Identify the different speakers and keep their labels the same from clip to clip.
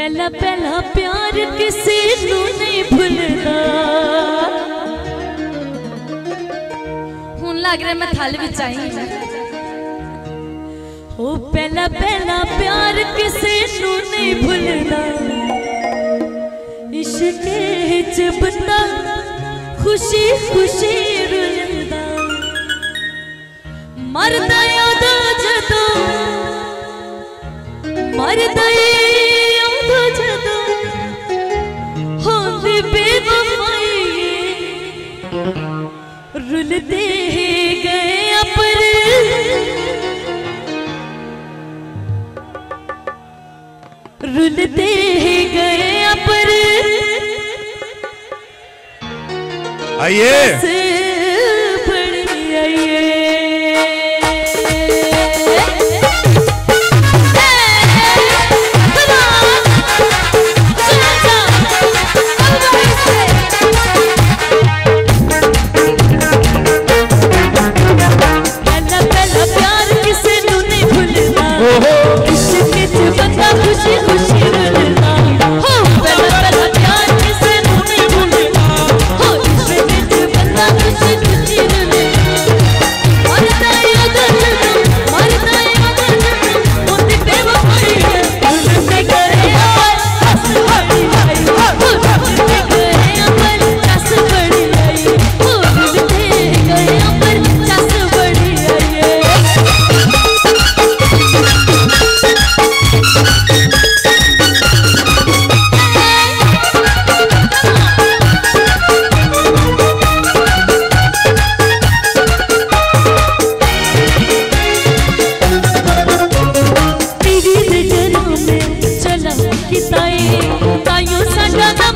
Speaker 1: पहला पहला प्यार किसी नहीं भूलदा हूँ लग रहा मैं
Speaker 2: थल
Speaker 1: बिच आई ओ पहला पहला प्यार किसी नहीं भूलना इश्क च बंदा खुशी खुशी रुलते गए अपर। रुलते गए अपर। आइए। Oh, oh,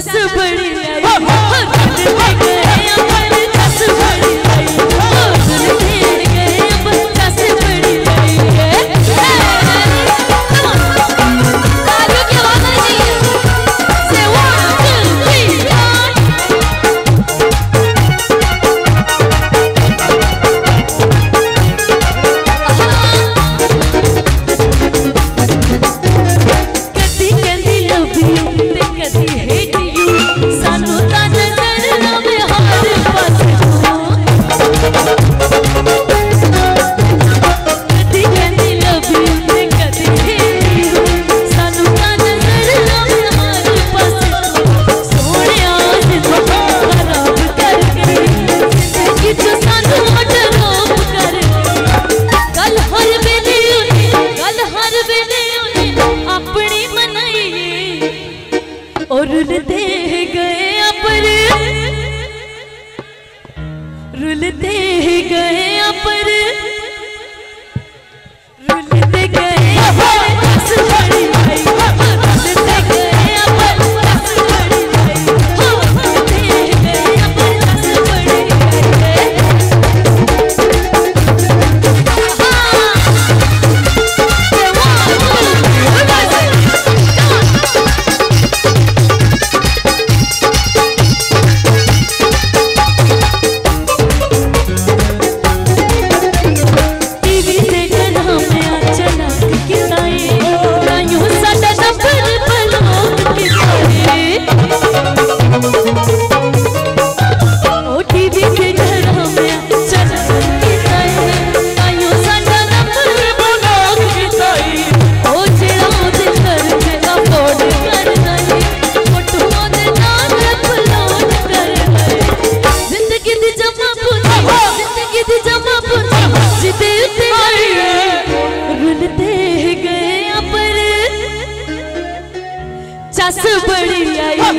Speaker 1: सास बड़ी 死不离
Speaker 2: 呀！